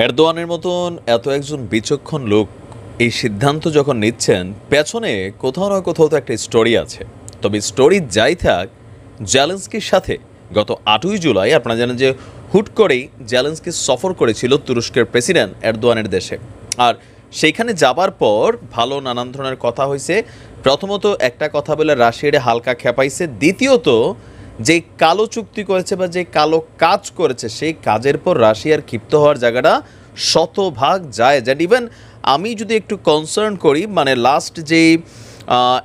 এরদোয়ানের মতন এত একজন বিচক্ষণ লোক এই সিদ্ধান্ত যখন নিচ্ছেন, পেছনে কোথাও না কোথাও তো একটা স্টোরি আছে। তবে স্টোরি যাই থাক, জ্যালেন্সকির সাথে গত আটই জুলাই আপনারা জানেন যে হুট করেই জ্যালেন্সকি সফর করেছিল তুরস্কের প্রেসিডেন্ট এরদোয়ানের দেশে। আর সেইখানে যাবার পর ভালো নানান ধরনের কথা হয়েছে প্রথমত একটা কথা বলে রাশিয়ারে হালকা খেপাইছে। দ্বিতীয়ত যে কালো চুক্তি করেছে বা যে কালো কাজ করেছে, সেই কাজের পর রাশিয়ার ক্ষিপ্ত হওয়ার জায়গাটা শতভাগ যায়। দ্যাট ইভেন আমি যদি একটু কনসার্ন করি মানে লাস্ট যেই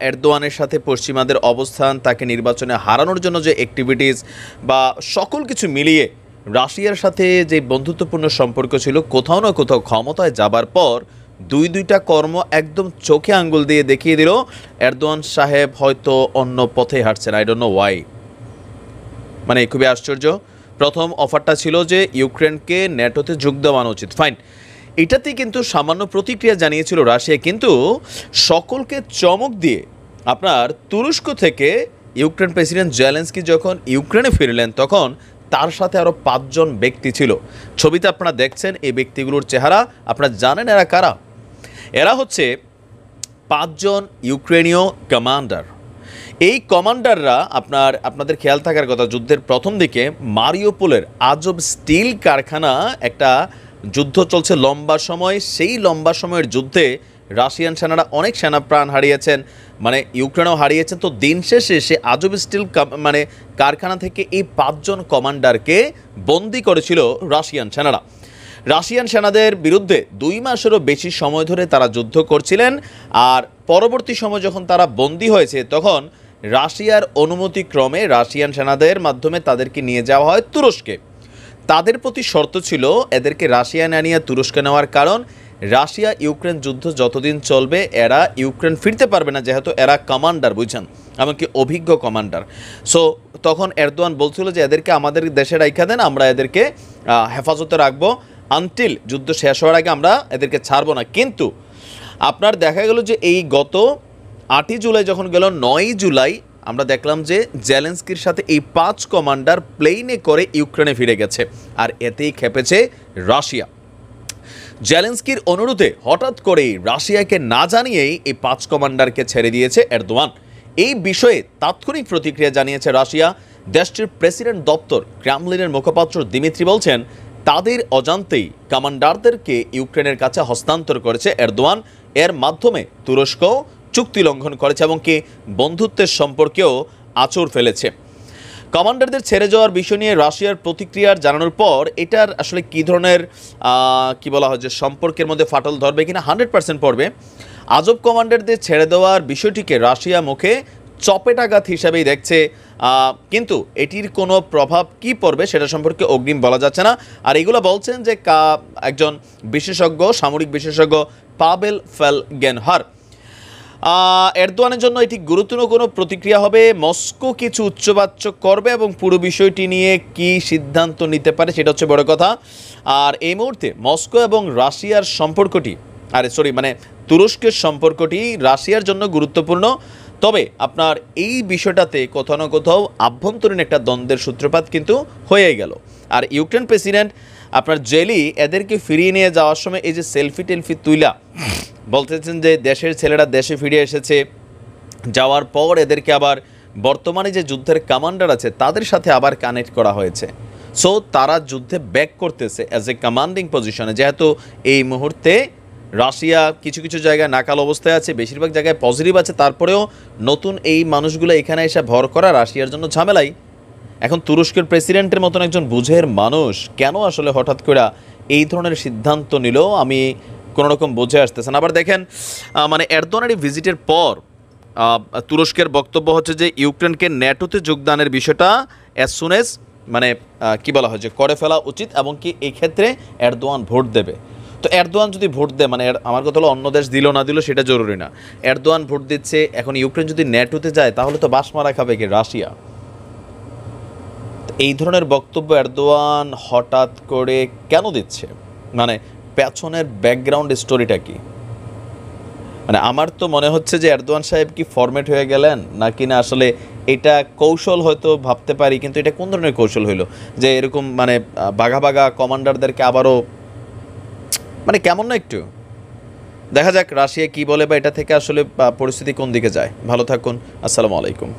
এরদোয়ানের সাথে পশ্চিমাদের অবস্থান, তাকে নির্বাচনে হারানোর জন্য যে অ্যাক্টিভিটিস বা সকল কিছু মিলিয়ে রাশিয়ার সাথে যে বন্ধুত্বপূর্ণ সম্পর্ক ছিল, কোথাও না কোথাও ক্ষমতায় যাবার পর দুই দুইটা কর্ম একদম চোখে আঙ্গুল দিয়ে দেখিয়ে দিল। এরদোয়ান সাহেব হয়তো অন্য পথে হাঁটছেন আই ডোন্ট নো ওয়াই মানে খুবই আশ্চর্য। প্রথম অফারটা ছিল যে ইউক্রেনকে ন্যাটোতে যোগ দেওয়ানো উচিত। ফাইন এটাতে কিন্তু সামান্য প্রতিক্রিয়া জানিয়েছিল রাশিয়া, কিন্তু সকলকে চমক দিয়ে আপনার তুরস্ক থেকে ইউক্রেন প্রেসিডেন্ট জেলেন্সকি যখন ইউক্রেনে ফিরলেন, তখন তার সাথে আরও পাঁচজন ব্যক্তি ছিল। ছবিতে আপনারা দেখছেন এই ব্যক্তিগুলোর চেহারা। আপনারা জানেন এরা কারা? এরা হচ্ছে পাঁচজন ইউক্রেনীয় কমান্ডার এই কমান্ডাররা আপনার, আপনাদের খেয়াল থাকার কথা, যুদ্ধের প্রথম দিকে মারিওপোলের আজব স্টিল কারখানা একটা যুদ্ধ চলছে লম্বা সময়। সেই লম্বা সময়ের যুদ্ধে রাশিয়ান সেনারা অনেক সেনা প্রাণ হারিয়েছেন মানে ইউক্রেনও হারিয়েছেন। তো দিন শেষে সে আজব স্টিল মানে কারখানা থেকে এই পাঁচজন কমান্ডারকে বন্দি করেছিল রাশিয়ান সেনারা। রাশিয়ান সেনাদের বিরুদ্ধে দুই মাসেরও বেশি সময় ধরে তারা যুদ্ধ করছিলেন। আর পরবর্তী সময় যখন তারা বন্দী হয়েছে, তখন রাশিয়ার অনুমতিক্রমে রাশিয়ান সেনাদের মাধ্যমে তাদেরকে নিয়ে যাওয়া হয় তুরস্কে। তাদের প্রতি শর্ত ছিল এদেরকে রাশিয়া না নিয়ে তুরস্কে নেওয়ার কারণ, রাশিয়া ইউক্রেন যুদ্ধ যতদিন চলবে, এরা ইউক্রেন ফিরতে পারবে না, যেহেতু এরা কমান্ডার, বুঝছেন? এমনকি অভিজ্ঞ কমান্ডার। সো তখন এরদোয়ান বলছিল যে, এদেরকে আমাদের দেশে রাইখা দেন, আমরা এদেরকে হেফাজতে রাখব আনটিল যুদ্ধ শেষ হওয়ার আগে আমরা এদেরকে ছাড়বো না। কিন্তু আপনার দেখা গেল যে, এই গত আটই জুলাই যখন গেল, নয়ই জুলাই, আমরা দেখলাম যে জেলেন্সকির সাথে এই পাঁচ কমান্ডার প্লেনে করে ইউক্রেনে ফিরে গেছে, আর এতেই খেপেছে রাশিয়া। জেলেন্সকির অনুরোধে হঠাৎ করেই রাশিয়াকে না জানিয়েই এই পাঁচ কমান্ডারকে ছেড়ে দিয়েছে এরদোয়ান। এই বিষয়ে তাৎক্ষণিক প্রতিক্রিয়া জানিয়েছে রাশিয়া। দেশটির প্রেসিডেন্ট দপ্তর ক্রামলিনের মুখপাত্র দিমিত্রি বলছেন, তাদের অজান্তেই কমান্ডারদেরকে ইউক্রেনের কাছে হস্তান্তর করেছে এরদোয়ান। এর মাধ্যমে তুরস্ক চুক্তি লঙ্ঘন করেছে এবং কি বন্ধুত্বের সম্পর্কেও আচর ফেলেছে। কমান্ডারদের ছেড়ে যাওয়ার বিষয় নিয়ে রাশিয়ার প্রতিক্রিয়ার জানানোর পর এটার আসলে কী ধরনের কি বলা হয় যে সম্পর্কের মধ্যে ফাটল ধরবে কিনা হান্ড্রেড পার্সেন্ট পড়বে। আজব কমান্ডারদের ছেড়ে দেওয়ার বিষয়টিকে রাশিয়া মুখে চপেটাঘাত হিসাবেই দেখছে। কিন্তু এটির কোনো প্রভাব কি পড়বে সেটা সম্পর্কে অগ্রিম বলা যাচ্ছে না। আর এগুলো বলছেন যে কা, একজন বিশেষজ্ঞ, সামরিক বিশেষজ্ঞ পাবেল ফেল গেনহার এরদোয়ানের জন্য এটি গুরুত্বপূর্ণ কোনো প্রতিক্রিয়া হবে? মস্কো কিছু উচ্চবাচ্য করবে এবং পুরো বিষয়টি নিয়ে কি সিদ্ধান্ত নিতে পারে সেটা হচ্ছে বড় কথা। আর এই মুহূর্তে মস্কো এবং রাশিয়ার সম্পর্কটি, আরে সরি মানে তুরস্কের সম্পর্কটি রাশিয়ার জন্য গুরুত্বপূর্ণ। তবে আপনার এই বিষয়টাতে কোথাও না কোথাও আভ্যন্তরীণ একটা দ্বন্দ্বের সূত্রপাত কিন্তু হয়ে গেল। আর ইউক্রেন প্রেসিডেন্ট, আপনার জেলি এদেরকে ফিরিয়ে নিয়ে যাওয়ার সময় এই যে সেলফি টেলফি তুইলা বলতেছেন যে দেশের ছেলেরা দেশে ফিরে এসেছে, যাওয়ার পর এদেরকে আবার বর্তমানে যে যুদ্ধের কমান্ডার আছে, তাদের সাথে আবার কানেক্ট করা হয়েছে। সো তারা যুদ্ধে ব্যাক করতেছে অ্যাজ এ কমান্ডিং পজিশনে যেহেতু এই মুহূর্তে রাশিয়া কিছু কিছু জায়গায় নাকাল অবস্থায় আছে, বেশিরভাগ জায়গায় পজিটিভ আছে, তারপরেও নতুন এই মানুষগুলো এখানে এসে ভর করা রাশিয়ার জন্য ঝামেলাই। এখন তুরস্কের প্রেসিডেন্টের মতন একজন বুঝের মানুষ কেন আসলে হঠাৎ করে এই ধরনের সিদ্ধান্ত নিল? আমি কোনো রকম বুঝে আসতেছেন আবার দেখেন মানে এরদোয়ানের ভিজিটের পর তুরস্কের বক্তব্য হচ্ছে যে ইউক্রেনকে ন্যাটোতে যোগদানের বিষয়টা অ্যাজ সুন এজ মানে কি বলা হয় যে করে ফেলা উচিত এবং কি এই ক্ষেত্রে এরদোয়ান ভোট দেবে। তো এরদোয়ান যদি ভোট দেয় মানে আমার কথা হলো অন্য দেশ দিল না দিল সেটা জরুরি না। এরদোয়ান ভোট দিচ্ছে, এখন ইউক্রেন যদি ন্যাটোতে যায়, তাহলে তো বাস মারা খাবে কি? রাশিয়া। এই ধরনের বক্তব্য এরদোয়ান হঠাৎ করে কেন দিচ্ছে? মানে পেছনের ব্যাকগ্রাউন্ড স্টোরিটা কি? মানে আমার তো মনে হচ্ছে যে এরদোয়ান সাহেব কি ফরম্যাট হয়ে গেলেন নাকি না আসলে এটা কৌশল হয়তো ভাবতে পারি, কিন্তু এটা কোন ধরনের কৌশল হইল? যে এরকম মানে বাঘা বাঘা কমান্ডারদেরকে আবারও মানে কেমন না একটু? দেখা যাক রাশিয়া কি বলে বা এটা থেকে আসলে পরিস্থিতি কোন দিকে যায়। ভালো থাকুন, আসসালামু আলাইকুম।